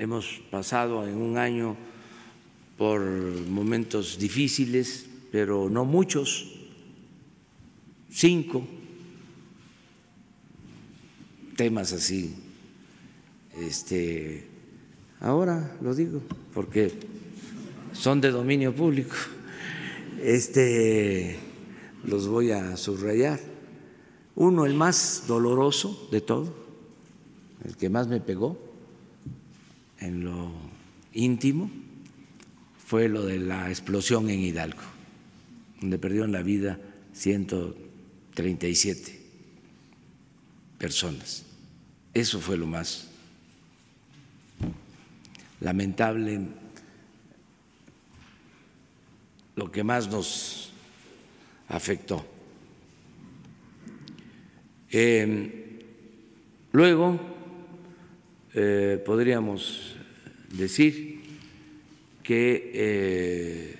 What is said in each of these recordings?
hemos pasado en un año por momentos difíciles, pero no muchos, cinco temas así. Este, ahora lo digo porque son de dominio público. Este, los voy a subrayar. Uno, el más doloroso de todo, el que más me pegó en lo íntimo, fue lo de la explosión en Hidalgo, donde perdieron la vida 137 personas. Eso fue lo más lamentable, lo que más nos afectó. Eh, luego, eh, podríamos decir que eh,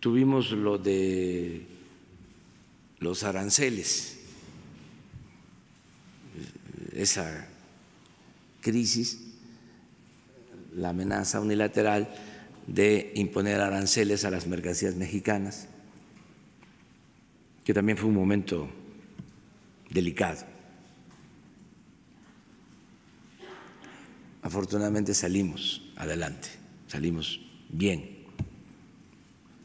tuvimos lo de los aranceles, esa crisis, la amenaza unilateral de imponer aranceles a las mercancías mexicanas, que también fue un momento delicado. Afortunadamente salimos adelante, salimos bien.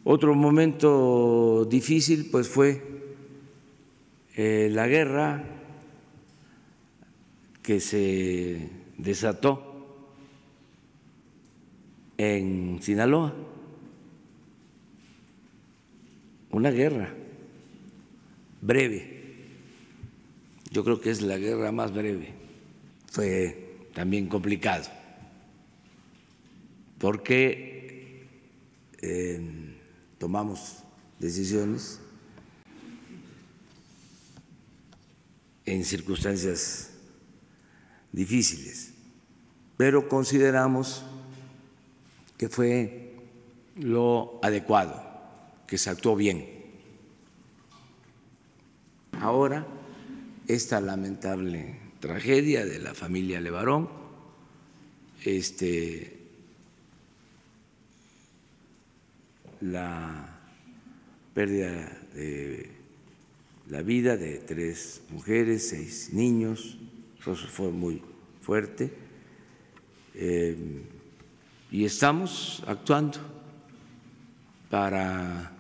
Otro momento difícil pues fue eh, la guerra que se desató en Sinaloa, una guerra breve, yo creo que es la guerra más breve, fue también complicado, porque eh, tomamos decisiones en circunstancias difíciles, pero consideramos que fue lo adecuado, que se actuó bien. Ahora, esta lamentable tragedia de la familia Levarón, este, la pérdida de la vida de tres mujeres, seis niños, eso fue muy fuerte, eh, y estamos actuando para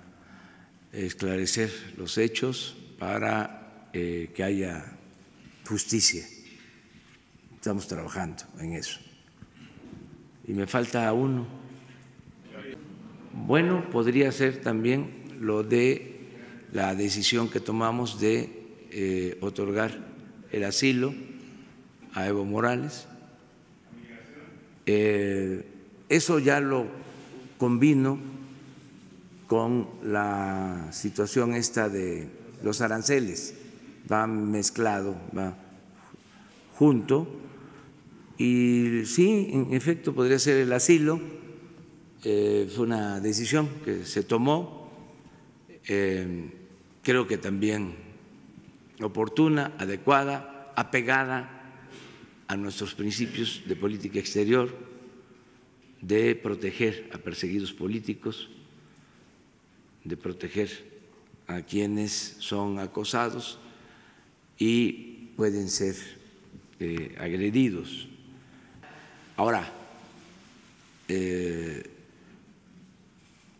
esclarecer los hechos, para eh, que haya justicia. Estamos trabajando en eso. Y me falta uno. Bueno, podría ser también lo de la decisión que tomamos de eh, otorgar el asilo a Evo Morales. Eh, eso ya lo combino con la situación esta de los aranceles, va mezclado, va junto, y sí, en efecto, podría ser el asilo, eh, fue una decisión que se tomó, eh, creo que también oportuna, adecuada, apegada a nuestros principios de política exterior, de proteger a perseguidos políticos, de proteger a quienes son acosados y pueden ser eh, agredidos. Ahora, eh,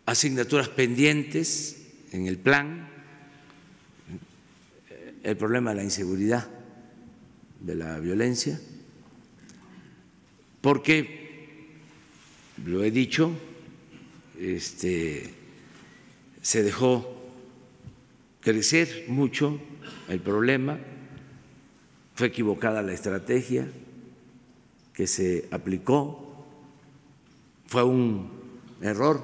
asignaturas pendientes en el plan, el problema de la inseguridad, de la violencia, porque, lo he dicho, este, se dejó crecer mucho el problema, fue equivocada la estrategia que se aplicó, fue un error,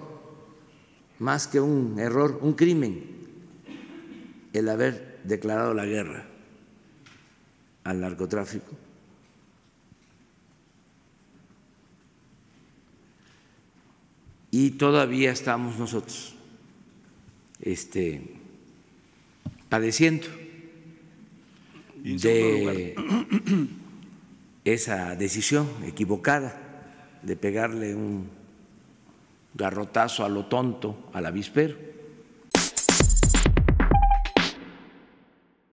más que un error, un crimen, el haber declarado la guerra al narcotráfico. Y todavía estamos nosotros este, padeciendo de esa decisión equivocada de pegarle un garrotazo a lo tonto al avispero